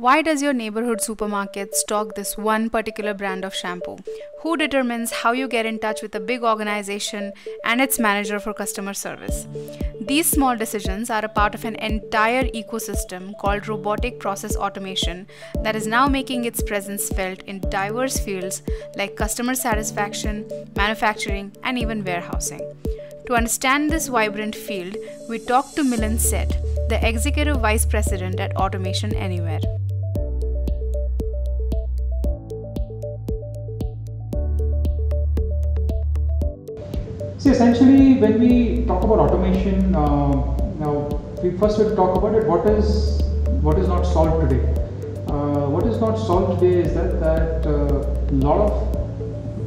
Why does your neighborhood supermarket stock this one particular brand of shampoo? Who determines how you get in touch with a big organization and its manager for customer service? These small decisions are a part of an entire ecosystem called robotic process automation that is now making its presence felt in diverse fields like customer satisfaction, manufacturing, and even warehousing. To understand this vibrant field, we talked to Milan Sheth, the Executive Vice President at Automation Anywhere. See, essentially, when we talk about automation, uh, now we first will talk about it. What is what is not solved today? Uh, what is not solved today is that that uh, lot of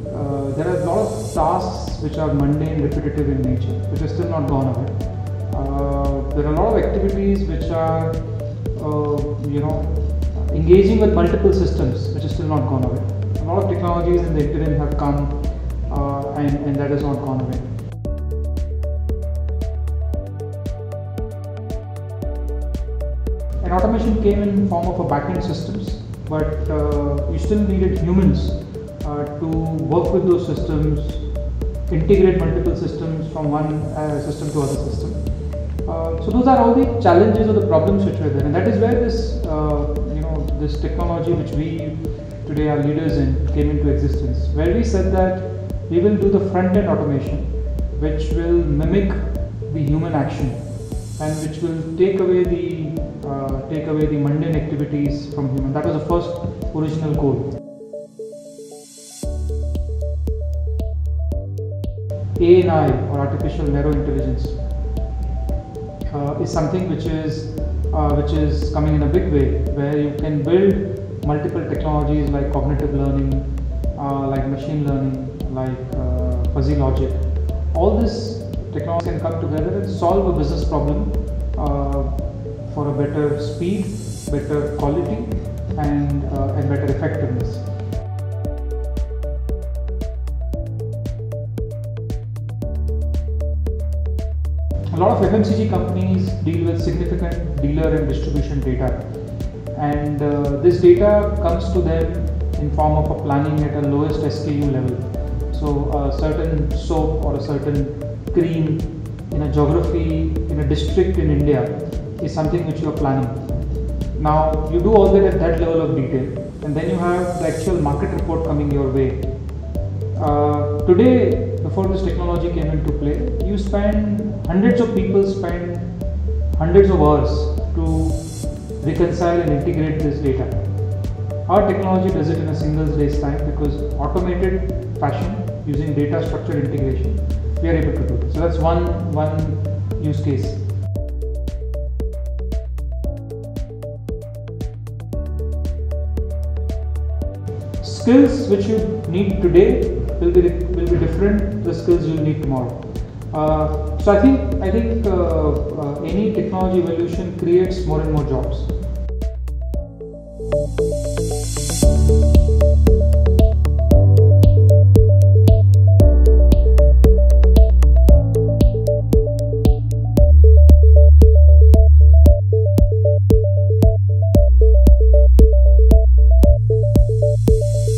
uh, there are a lot of tasks which are mundane, repetitive in nature, which are still not gone away. Uh, there are a lot of activities which are uh, you know engaging with multiple systems, which is still not gone away. A lot of technologies in the interim have come and, and that has not gone away. And automation came in form of a backend systems, but uh, you still needed humans uh, to work with those systems, integrate multiple systems from one uh, system to other system. Uh, so those are all the challenges or the problems which were there, and that is where this, uh, you know, this technology which we today are leaders in came into existence, where we said that we will do the front end automation which will mimic the human action and which will take away the uh, take away the mundane activities from human. That was the first original goal. AI or artificial narrow intelligence uh, is something which is uh, which is coming in a big way where you can build multiple technologies like cognitive learning uh, like machine learning like uh, fuzzy logic. All this technology can come together and solve a business problem uh, for a better speed, better quality, and, uh, and better effectiveness. A lot of FMCG companies deal with significant dealer and distribution data, and uh, this data comes to them in form of a planning at a lowest SKU level. So a certain soap or a certain cream in a geography, in a district in India is something which you are planning. Now you do all that at that level of detail and then you have the actual market report coming your way. Uh, today, before this technology came into play, you spend hundreds of people spend hundreds of hours to reconcile and integrate this data. Our technology does it in a single day's time because automated fashion using data structured integration, we are able to do. So that's one, one use case. Skills which you need today will be will be different the skills you'll need tomorrow. Uh, so I think I think uh, uh, any technology evolution creates more and more jobs.